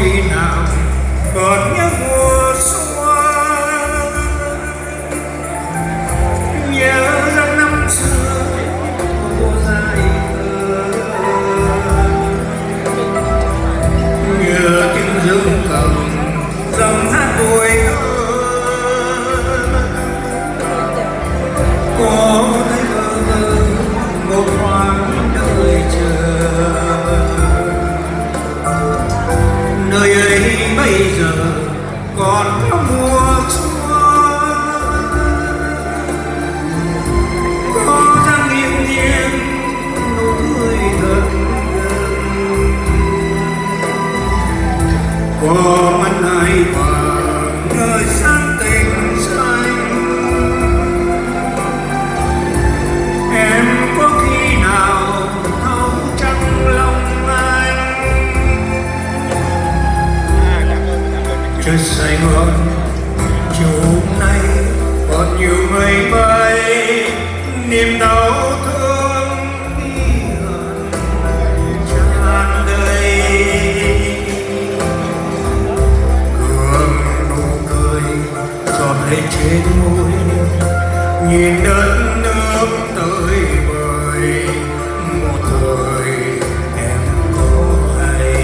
free now, but you're có anh ai vàng nơi sáng tình xanh em có khi nào thấu trong lòng anh trời Sài Gòn chiều hôm nay còn nhiều mây bay niềm đau trên môi nhìn đất nước tươi bời một thời em có hay.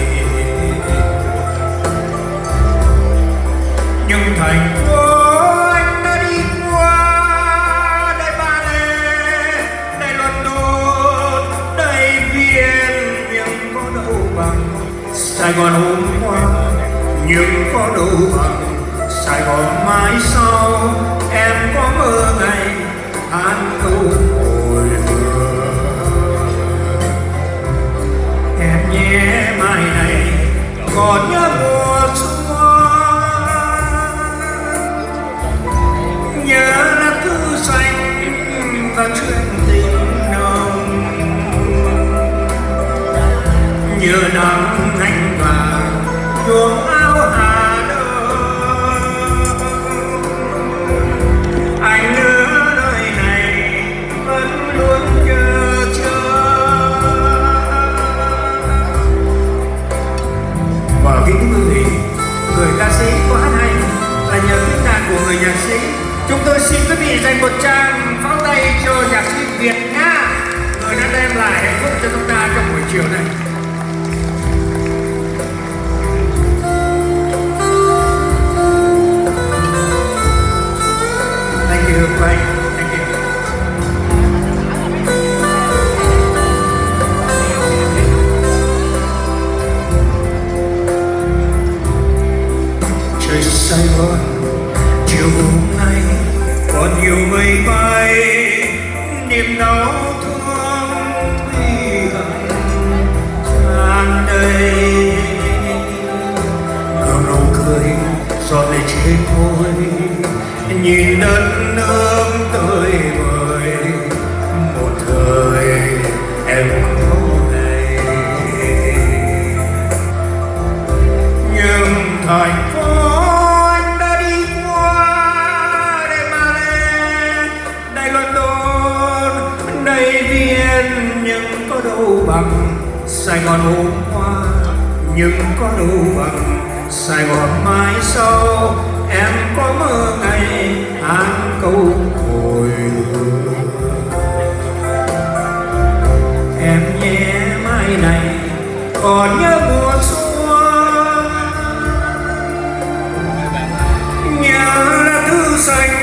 Nhưng thành phố anh đã đi qua đây Ba Lê, đây London, đây Viên, nhưng có đâu bằng Sài Gòn hôm qua, nhưng có đâu bằng Sài Gòn mai sau, nhạc sĩ. Chúng tôi xin quý vị dành một tràng pháo tay cho nhạc sĩ Việt Nga. Người đã đem lại hạnh phúc cho chúng ta trong buổi chiều này Thank you, Thank you. trời Sài Gòn chiều hôm nay còn nhiều mây bay, niềm đau thương bí ẩn tràn đầy. Gương nụ cười giọt lệ trên môi, nhìn đất nước nhưng có đâu bằng Sài Gòn mai sau, em có mơ ngày hàng câu hồi hương. Em nhé mai này, còn nhớ mùa xuân. Nhớ là thư xanh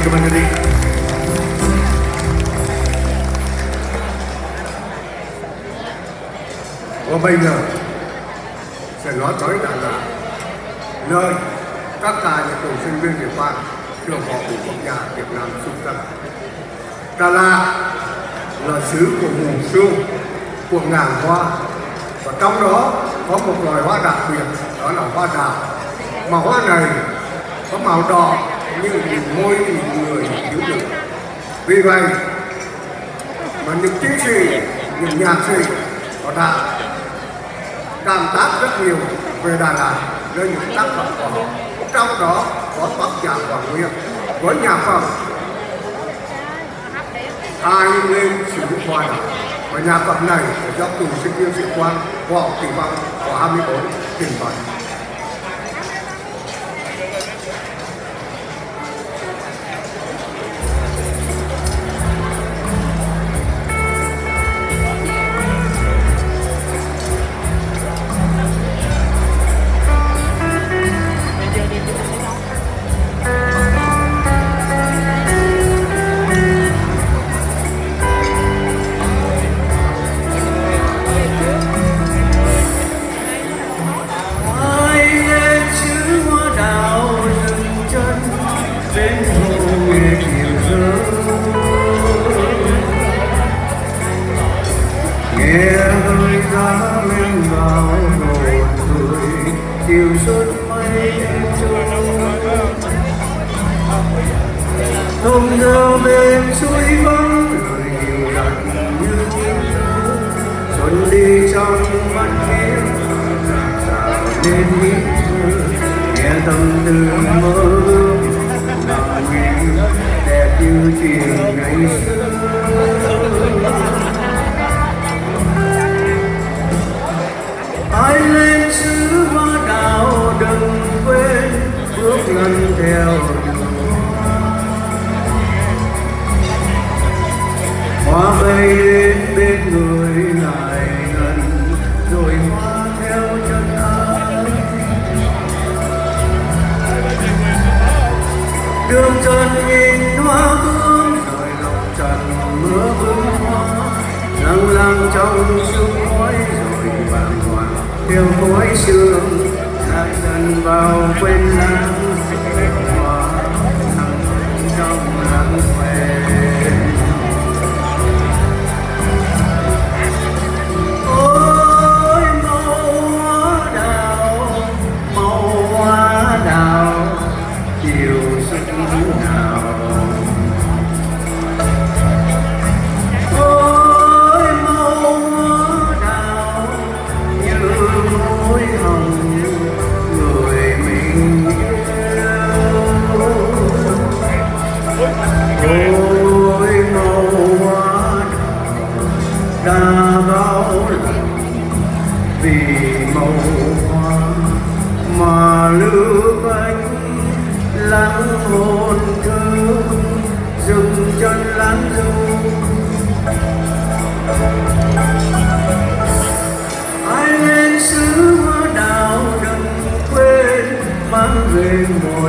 Xin cảm ơn quý vị. Và bây giờ sẽ nói tới Đà là nơi các tài là cựu sinh viên Việt Nam trường họ của quốc gia Việt Nam xuất thân. Đà Lạt là xứ của mùa sương, của ngàn hoa và trong đó có một loài hoa đặc biệt đó là hoa đào. Mà hoa này có màu đỏ như nhìn môi nhìn người thiếu được. Vì vậy mà những chiến sĩ, những nhạc sĩ họ đã cảm tác rất nhiều về Đà Lạt với những tác phẩm của họ. Trong đó có tác giả Hoàng Nguyên với nhà phẩm ai lên sử dụng hoa và nhà phẩm này do cựu sinh viên sĩ quan Thị học thủy văn khóa 24 trình bày thông đêm bên suối vắng lời nhiều lần như tiếng xuân đi trong mắt em. Sao nên biết nghe tâm tư mơ mà nào đẹp như chuyện ngày xưa. Ai lên xứ hoa đào đừng quên, bước ngăn theo trong sương khói rồi bàng hoàng theo khói sương lại dần vào quên lãng. Ôi màu hoa đã bao lần vì màu hoa mà lưu anh lắng hồn thơ dừng chân lắng du ai lên xứ hoa đào đừng quên mang về một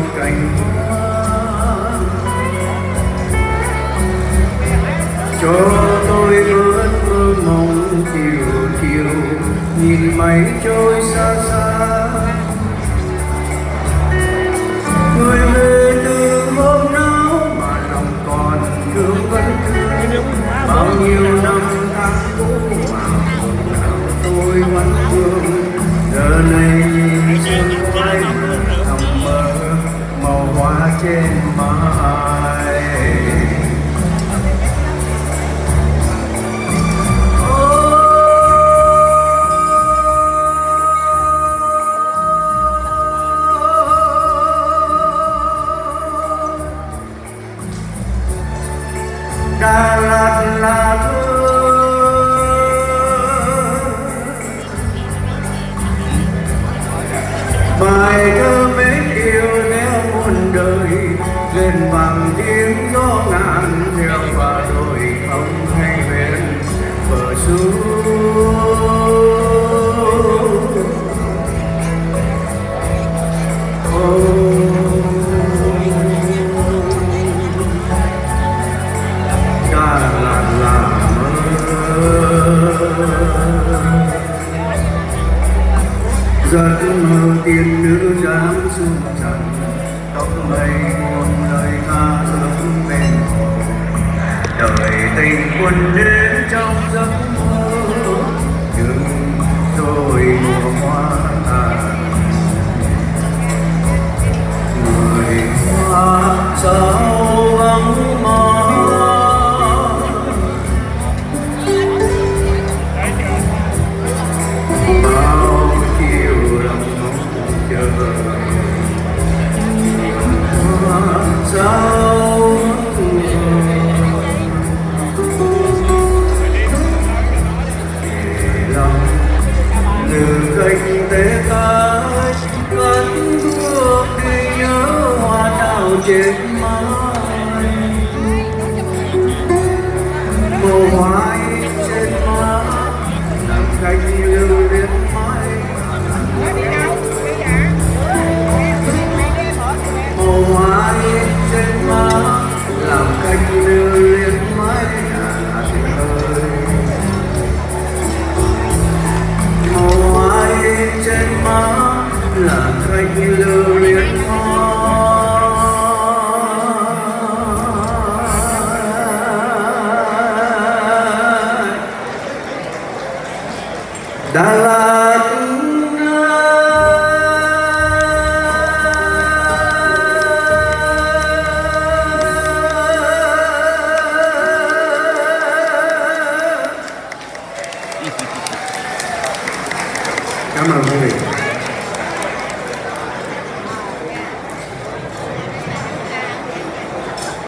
nhìn mây trôi xa xa. Người về từ hôm nào mà lòng còn thương vẫn thương. Bao nhiêu năm tháng cũ mà nào tôi vẫn thương. Giờ này nhìn xuân quay thầm mơ màu hoa trên giấc mơ tiên nữ dáng xuống trần tóc mây buồn lời ca ước bên đời tình quân đến trong giấc mơ nhưng rồi mùa hoa tàn người hoa sao vắng 있길